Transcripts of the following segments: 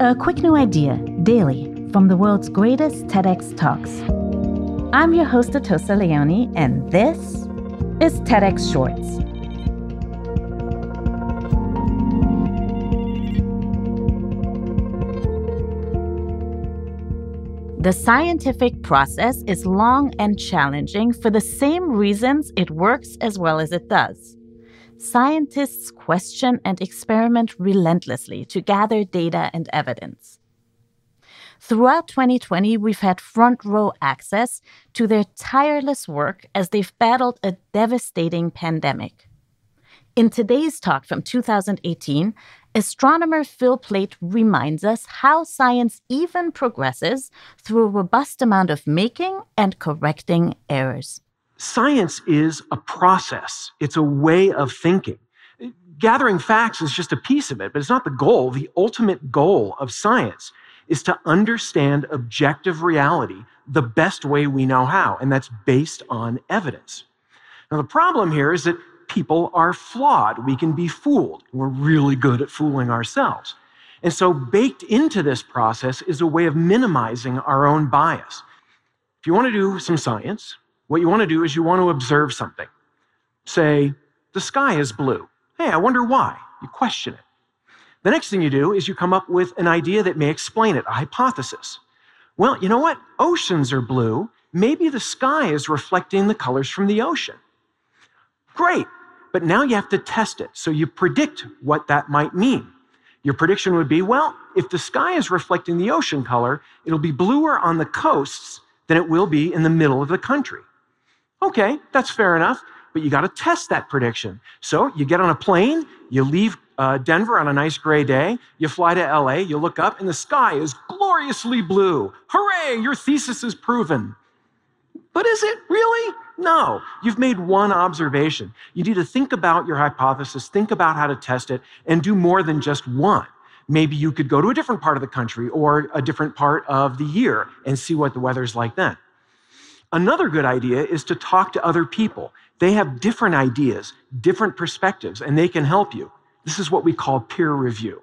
A quick new idea, daily, from the world's greatest TEDx talks. I'm your host, Atossa Leoni, and this is TEDx Shorts. The scientific process is long and challenging for the same reasons it works as well as it does. Scientists question and experiment relentlessly to gather data and evidence. Throughout 2020, we've had front row access to their tireless work as they've battled a devastating pandemic. In today's talk from 2018, astronomer Phil Plait reminds us how science even progresses through a robust amount of making and correcting errors. Science is a process, it's a way of thinking. Gathering facts is just a piece of it, but it's not the goal. The ultimate goal of science is to understand objective reality the best way we know how, and that's based on evidence. Now, the problem here is that people are flawed. We can be fooled. We're really good at fooling ourselves. And so, baked into this process is a way of minimizing our own bias. If you want to do some science, what you want to do is you want to observe something. Say, the sky is blue. Hey, I wonder why. You question it. The next thing you do is you come up with an idea that may explain it, a hypothesis. Well, you know what? Oceans are blue. Maybe the sky is reflecting the colors from the ocean. Great. But now you have to test it. So you predict what that might mean. Your prediction would be well, if the sky is reflecting the ocean color, it'll be bluer on the coasts than it will be in the middle of the country. Okay, that's fair enough, but you got to test that prediction. So you get on a plane, you leave uh, Denver on a nice gray day, you fly to LA, you look up, and the sky is gloriously blue. Hooray, your thesis is proven. But is it really? No. You've made one observation. You need to think about your hypothesis, think about how to test it, and do more than just one. Maybe you could go to a different part of the country or a different part of the year and see what the weather's like then. Another good idea is to talk to other people. They have different ideas, different perspectives, and they can help you. This is what we call peer review.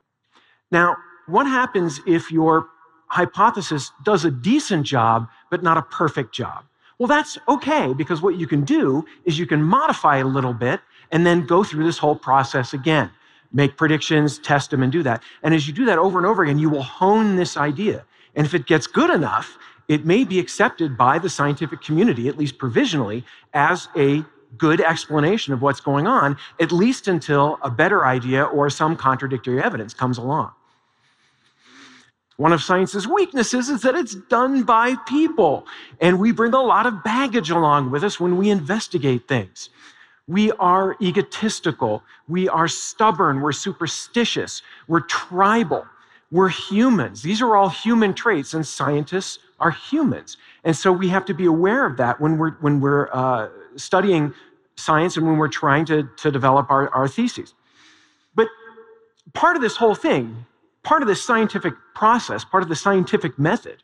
Now, what happens if your hypothesis does a decent job, but not a perfect job? Well, that's okay because what you can do is you can modify it a little bit and then go through this whole process again. Make predictions, test them, and do that. And as you do that over and over again, you will hone this idea. And if it gets good enough, it may be accepted by the scientific community, at least provisionally, as a good explanation of what's going on, at least until a better idea or some contradictory evidence comes along. One of science's weaknesses is that it's done by people, and we bring a lot of baggage along with us when we investigate things. We are egotistical, we are stubborn, we're superstitious, we're tribal, we're humans. These are all human traits, and scientists are humans. And so we have to be aware of that when we're, when we're uh, studying science and when we're trying to, to develop our, our theses. But part of this whole thing part of the scientific process, part of the scientific method,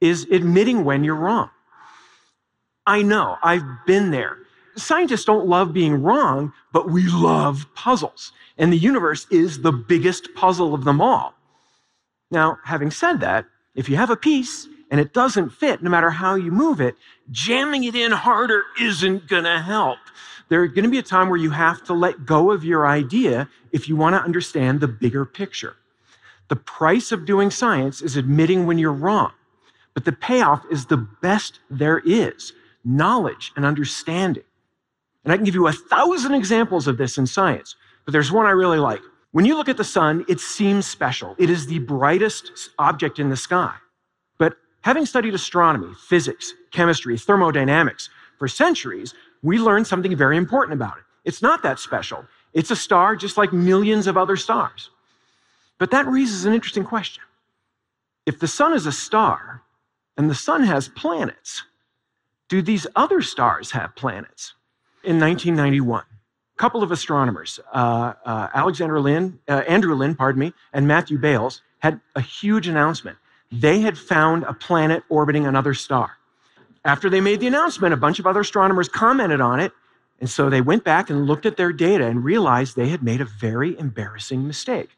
is admitting when you're wrong. I know, I've been there. Scientists don't love being wrong, but we love puzzles. And the universe is the biggest puzzle of them all. Now, having said that, if you have a piece and it doesn't fit, no matter how you move it, jamming it in harder isn't going to help. There's going to be a time where you have to let go of your idea if you want to understand the bigger picture. The price of doing science is admitting when you're wrong, but the payoff is the best there is knowledge and understanding. And I can give you a thousand examples of this in science, but there's one I really like. When you look at the sun, it seems special. It is the brightest object in the sky. But having studied astronomy, physics, chemistry, thermodynamics for centuries, we learned something very important about it. It's not that special. It's a star just like millions of other stars. But that raises an interesting question. If the sun is a star and the sun has planets, do these other stars have planets? In 1991, a couple of astronomers, uh, uh, Alexander Lin, uh, Andrew Lyne, pardon me, and Matthew Bailes, had a huge announcement. They had found a planet orbiting another star. After they made the announcement, a bunch of other astronomers commented on it, and so they went back and looked at their data and realized they had made a very embarrassing mistake.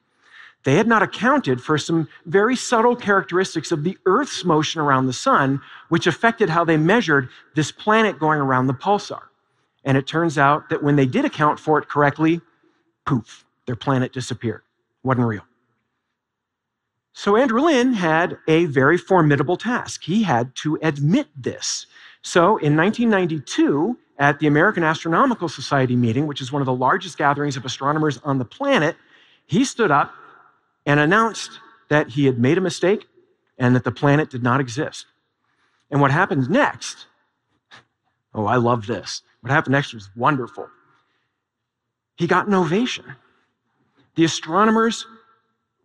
they had not accounted for some very subtle characteristics of the Earth's motion around the sun, which affected how they measured this planet going around the pulsar. And it turns out that when they did account for it correctly, poof, their planet disappeared. Wasn't real. So Andrew Lyne had a very formidable task. He had to admit this. So in 1992, at the American Astronomical Society meeting, which is one of the largest gatherings of astronomers on the planet, he stood up and announced that he had made a mistake and that the planet did not exist. And what happened next? Oh, I love this. What happened next was wonderful. He got an ovation. The astronomers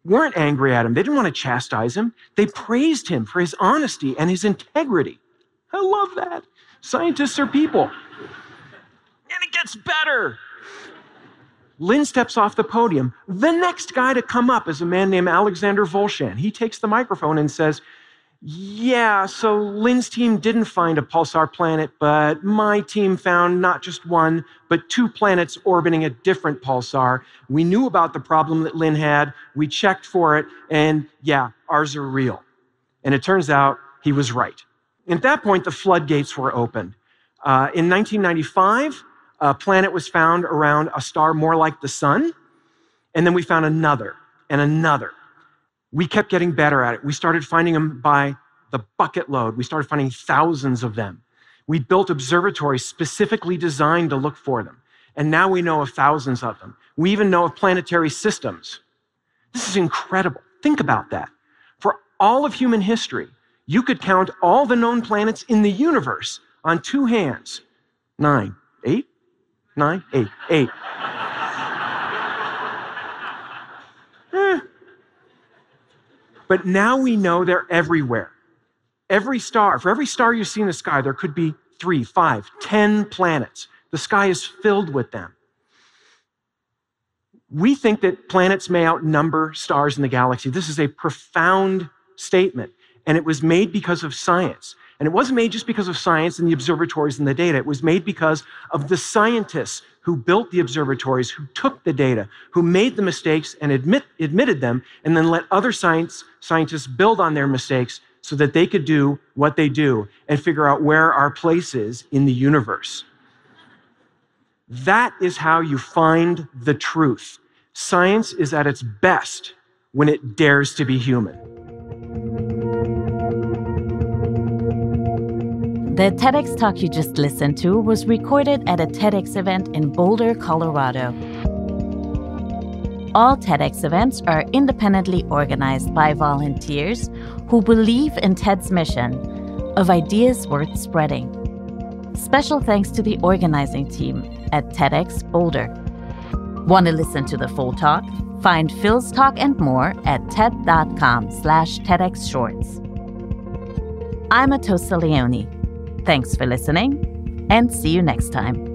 weren't angry at him, they didn't want to chastise him. They praised him for his honesty and his integrity. I love that. Scientists are people. And it gets better. Lyne steps off the podium. The next guy to come up is a man named Alexander Wolszczan. He takes the microphone and says, Yeah, so Lyne's team didn't find a pulsar planet, but my team found not just one, but two planets orbiting a different pulsar. We knew about the problem that Lyne had, we checked for it, and yeah, ours are real. And it turns out he was right. At that point, the floodgates were opened. Uh, in 1995, a planet was found around a star more like the sun. And then we found another and another. We kept getting better at it. We started finding them by the bucket load. We started finding thousands of them. We built observatories specifically designed to look for them. And now we know of thousands of them. We even know of planetary systems. This is incredible. Think about that. For all of human history, you could count all the known planets in the universe on two hands nine, eight, nine, eight, eight. But now we know they're everywhere. Every star, for every star you see in the sky, there could be three, five, ten planets. The sky is filled with them. We think that planets may outnumber stars in the galaxy. This is a profound statement, and it was made because of science. And it wasn't made just because of science and the observatories and the data. It was made because of the scientists who built the observatories, who took the data, who made the mistakes and admit, admitted them, and then let other science, scientists build on their mistakes so that they could do what they do and figure out where our place is in the universe. That is how you find the truth. Science is at its best when it dares to be human. The TEDx talk you just listened to was recorded at a TEDx event in Boulder, Colorado. All TEDx events are independently organized by volunteers who believe in TED's mission of ideas worth spreading. Special thanks to the organizing team at TEDx Boulder. Want to listen to the full talk? Find Phil's talk and more at ted.com slash TEDxShorts. I'm Atossa Leoni. Thanks for listening, and see you next time.